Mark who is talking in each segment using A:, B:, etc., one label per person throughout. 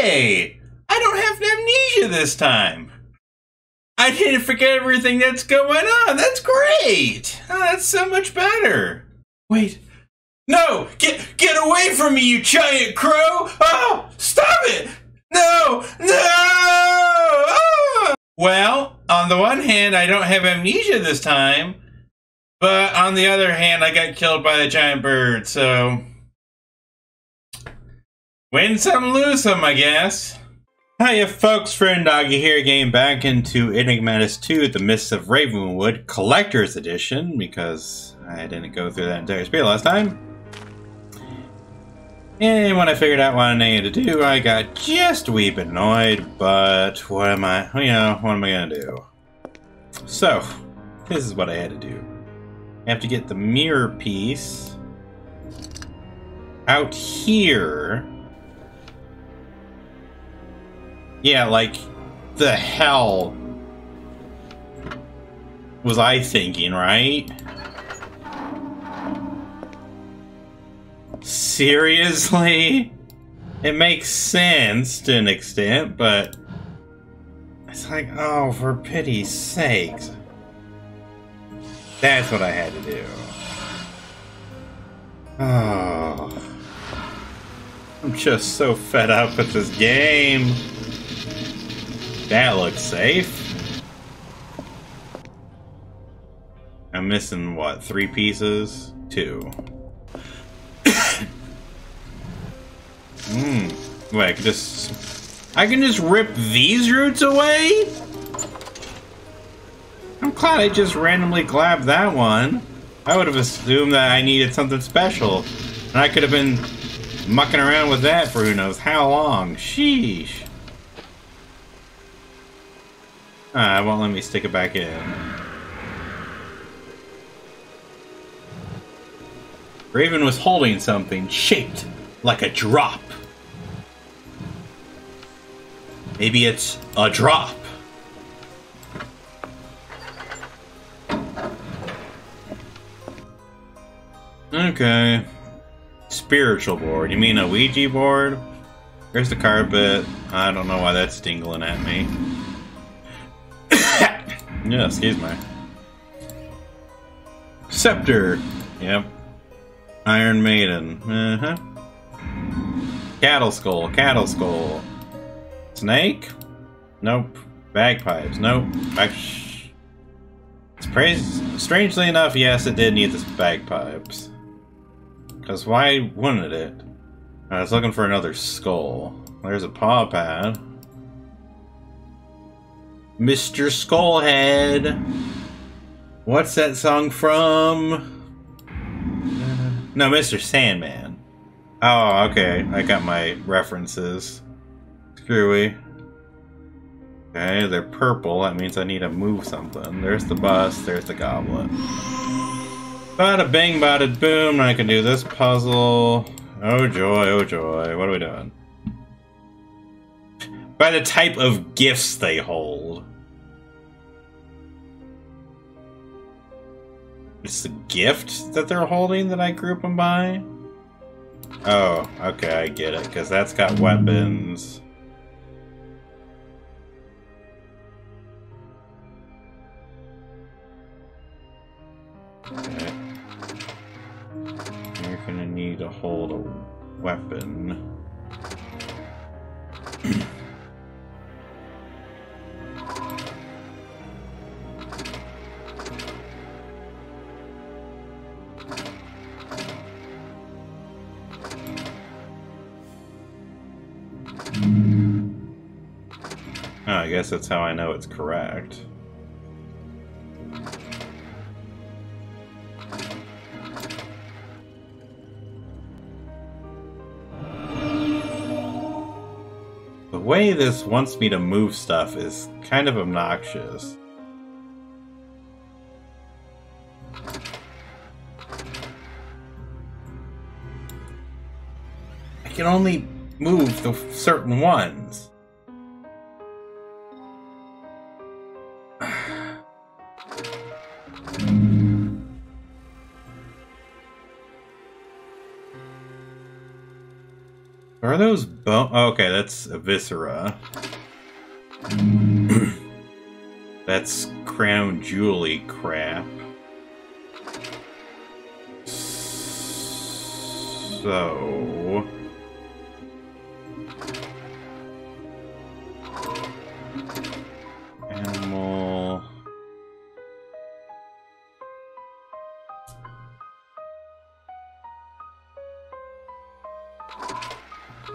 A: Hey, I don't have amnesia this time. I didn't forget everything that's going on. That's great. Oh, that's so much better. Wait. No! Get get away from me, you giant crow! Oh! Stop it! No! No! Oh! Well, on the one hand, I don't have amnesia this time, but on the other hand, I got killed by the giant bird, so win some, lose some, I guess. Hiya folks, FruitNDoggie here, getting back into Enigmatis 2, The Mists of Ravenwood Collector's Edition, because I didn't go through that entire spiel last time. And when I figured out what I needed to do, I got just a wee bit annoyed, but what am I, you know, what am I gonna do? So, this is what I had to do. I have to get the mirror piece out here yeah, like, the hell was I thinking, right? Seriously? It makes sense to an extent, but it's like, oh, for pity's sakes. That's what I had to do. Oh. I'm just so fed up with this game. That looks safe. I'm missing, what, three pieces? Two. Hmm. Wait, I can just... I can just rip these roots away? I'm glad I just randomly grabbed that one. I would have assumed that I needed something special. And I could have been mucking around with that for who knows how long. Sheesh. Ah, it won't let me stick it back in. Raven was holding something shaped like a drop. Maybe it's a drop. Okay. Spiritual board. You mean a Ouija board? There's the carpet. I don't know why that's dingling at me. Yeah, excuse me. Scepter. Yep. Iron Maiden. Uh-huh. Cattle Skull. Cattle Skull. Snake? Nope. Bagpipes. Nope. Praised, strangely enough, yes, it did need the bagpipes. Because why wouldn't it? I was looking for another skull. There's a paw pad. Mr. Skullhead. What's that song from? No, Mr. Sandman. Oh, okay. I got my references. Screwy. Okay, they're purple. That means I need to move something. There's the bus. There's the goblet. Bada bing, bada boom. I can do this puzzle. Oh joy, oh joy. What are we doing? By the type of gifts they hold. It's the gift that they're holding that I group them by? Oh, okay, I get it, because that's got weapons. Okay. You're gonna need to hold a weapon. Oh, I guess that's how I know it's correct. The way this wants me to move stuff is kind of obnoxious. I can only move the certain ones. Are those bone? Oh, okay, that's a viscera. that's crown jewelry crap. So... Uh...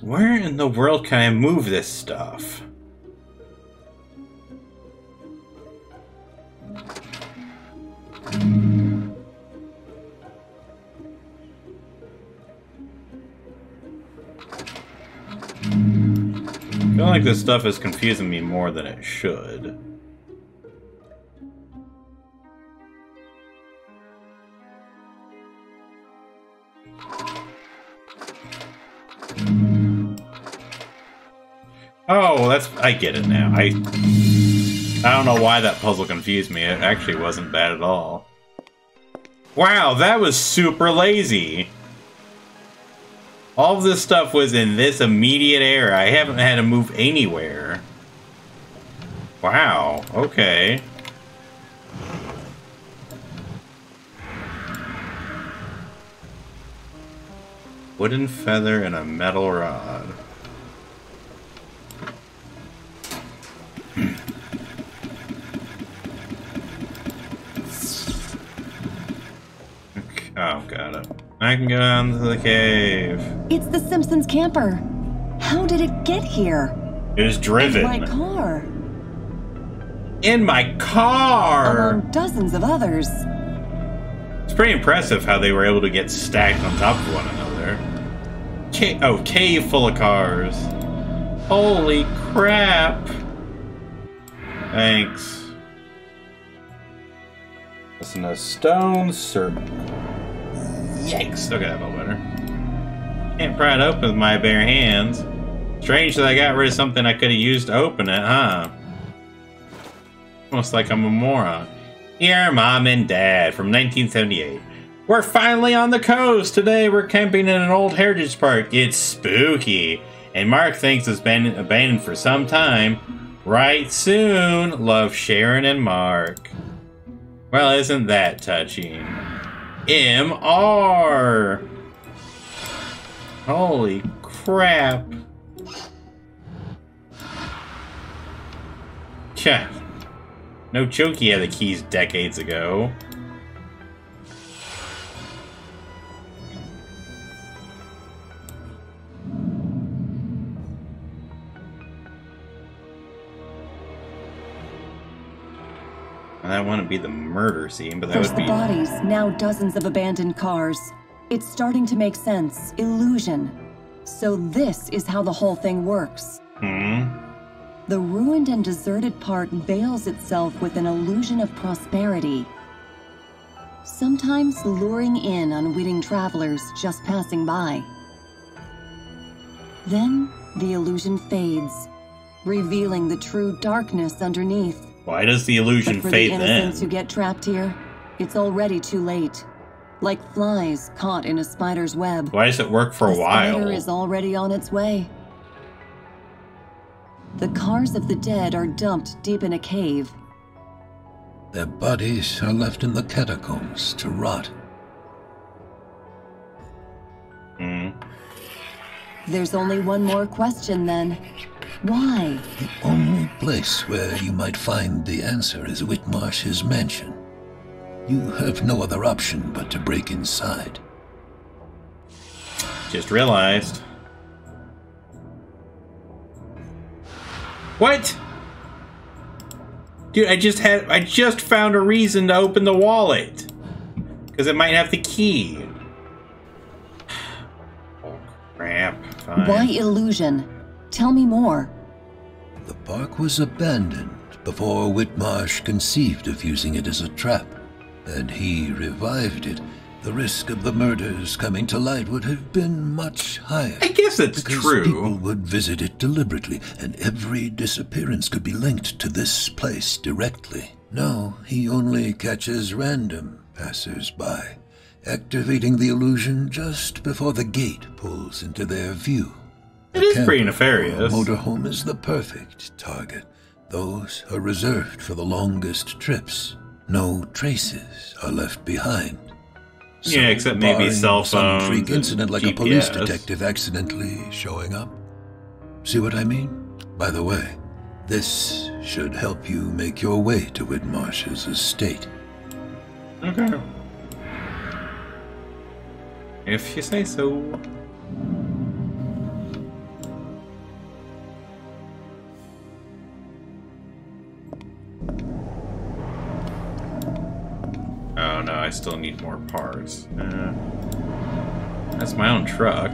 A: Where in the world can I move this stuff? Like this stuff is confusing me more than it should. Oh, that's I get it now. I I don't know why that puzzle confused me. It actually wasn't bad at all. Wow, that was super lazy. All of this stuff was in this immediate area. I haven't had to move anywhere. Wow, okay. Wooden feather and a metal rod. Oh, got it. I can go down to the cave.
B: It's the Simpsons camper. How did it get here?
A: It was driven.
B: My car,
A: In my car!
B: among dozens of others.
A: It's pretty impressive how they were able to get stacked on top of one another. Ca oh, cave full of cars. Holy crap. Thanks. Listen to stone circle. Yikes. Okay, felt better. Can't pry it open with my bare hands. Strange that I got rid of something I could have used to open it, huh? Almost like I'm a moron. Dear Mom and Dad from 1978. We're finally on the coast. Today we're camping in an old heritage park. It's spooky. And Mark thinks it's been abandoned for some time. Right soon. Love Sharon and Mark. Well, isn't that touching? MR. Holy crap. Tja. No he had the keys decades ago. And that wouldn't be the murder scene, but that
B: First
A: would
B: the bodies, now dozens of abandoned cars. It's starting to make sense. Illusion. So this is how the whole thing works.
A: Hmm?
B: The ruined and deserted park veils itself with an illusion of prosperity. Sometimes luring in unwitting travelers just passing by. Then the illusion fades, revealing the true darkness underneath.
A: Why does the illusion
B: But for
A: fade
B: the
A: then?
B: innocents who get trapped here, it's already too late. Like flies caught in a spider's web.
A: Why does it work for a while?
B: the
A: while?
B: spider is already on its way. The cars of the dead are dumped deep in a cave.
C: Their bodies are left in the catacombs to rot.
A: Hmm.
B: There's only one more question then. Why?
C: The only place where you might find the answer is Whitmarsh's mansion. You have no other option but to break inside.
A: Just realized. What? Dude, I just had I just found a reason to open the wallet. Cuz it might have the key. Oh crap. Fine.
B: Why illusion? Tell me more.
C: The park was abandoned before Whitmarsh conceived of using it as a trap, and he revived it, the risk of the murders coming to light would have been much higher.
A: I guess it's
C: because
A: true.
C: people would visit it deliberately, and every disappearance could be linked to this place directly. No, he only catches random passers-by, activating the illusion just before the gate pulls into their view.
A: It is pretty nefarious.
C: Motorhome is the perfect target. Those are reserved for the longest trips. No traces are left behind.
A: Yeah, except maybe cell
C: some freak incident like a police detective accidentally showing up. See what I mean? By the way, this should help you make your way to Whitmarsh's estate.
A: Okay. If you say so. Still need more parts. Uh, that's my own truck.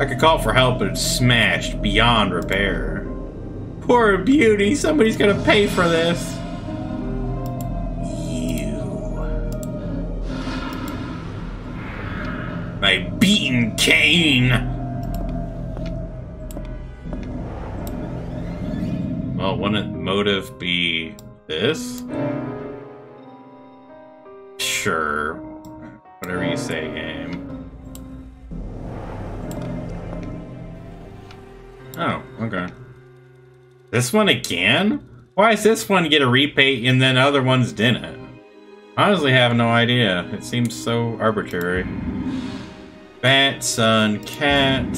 A: I could call for help, but it's smashed beyond repair. Poor beauty, somebody's gonna pay for this. You. My beaten cane! Well, wouldn't motive be this? Sure. Whatever you say, game. Oh, okay. This one again? Why does this one get a repaint and then other ones didn't? Honestly, have no idea. It seems so arbitrary. Bat, sun, cat.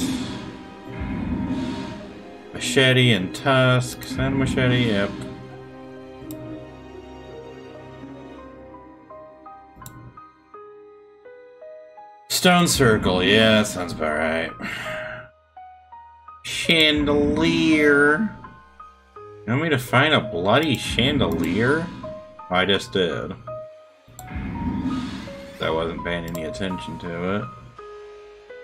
A: Machete and tusk. Sand machete, yep. Stone circle, yeah, sounds about right. Chandelier. You want me to find a bloody chandelier? I just did. I wasn't paying any attention to it.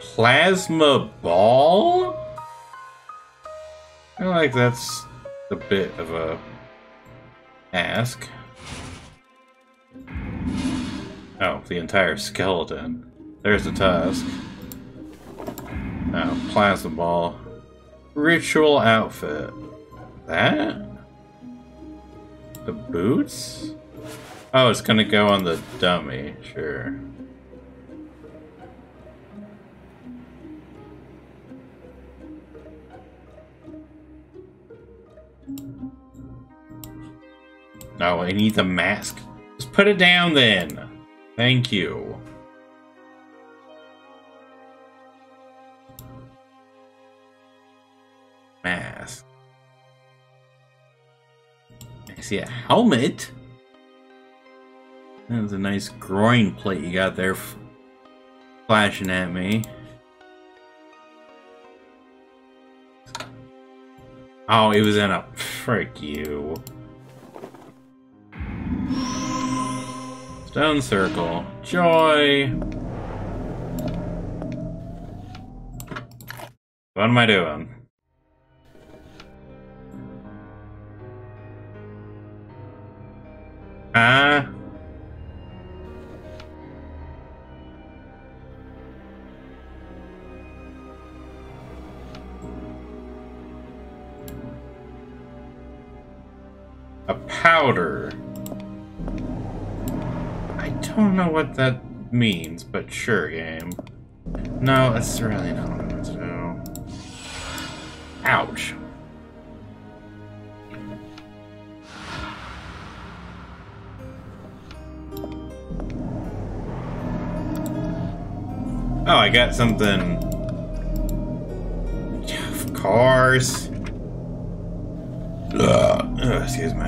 A: Plasma ball? I feel like that's a bit of a ask. Oh, the entire skeleton. There's the tusk. Oh, plasma ball. Ritual outfit. That? The boots? Oh, it's gonna go on the dummy, sure. No, I need the mask. Just put it down then. Thank you. See a helmet. That was a nice groin plate you got there flashing at me. Oh, it was in a frick you. Stone circle. Joy. What am I doing? Ah. A powder. I don't know what that means, but sure, game. No, that's really not what I want to do. Ouch. Oh, I got something. Of course. Ugh. Ugh, excuse me.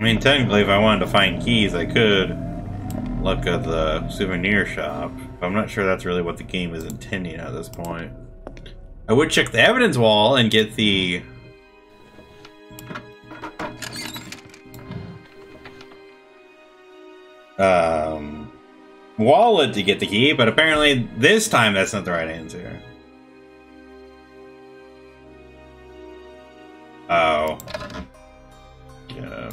A: I mean, technically, if I wanted to find keys, I could look at the souvenir shop. But I'm not sure that's really what the game is intending at this point. I would check the evidence wall and get the... um, wallet to get the key, but apparently this time that's not the right answer. Oh. Yeah.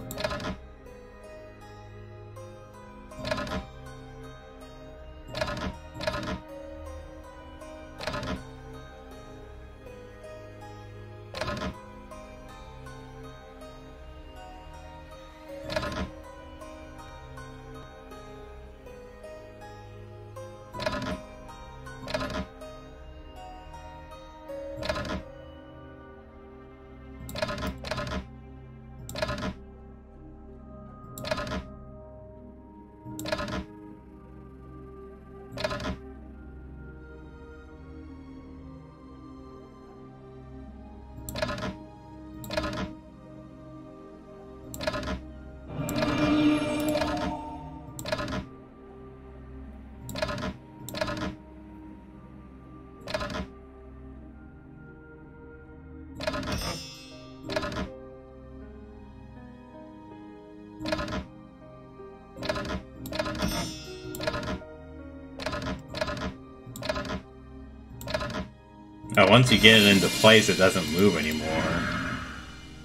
A: Oh, once you get it into place, it doesn't move anymore.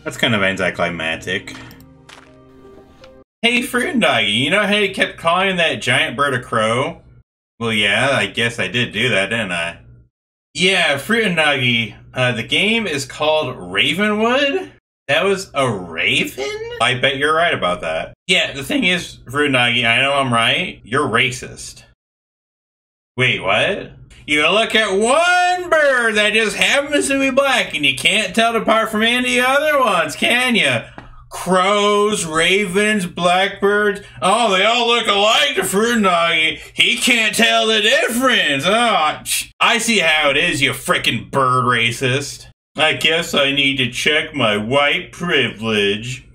A: That's kind of anticlimactic. Hey, Fruit you know how you kept calling that giant bird a crow? Well, yeah, I guess I did do that, didn't I? Yeah, Fruit and uh, the game is called Ravenwood? That was a raven? I bet you're right about that. Yeah, the thing is, Fruit I know I'm right. You're racist. Wait, what? You look at one bird that just happens to be black and you can't tell it apart from any other ones, can you? Crows, ravens, blackbirds, oh, they all look alike to Fruit Doggy. He can't tell the difference. Oh, I see how it is, you frickin' bird racist. I guess I need to check my white privilege.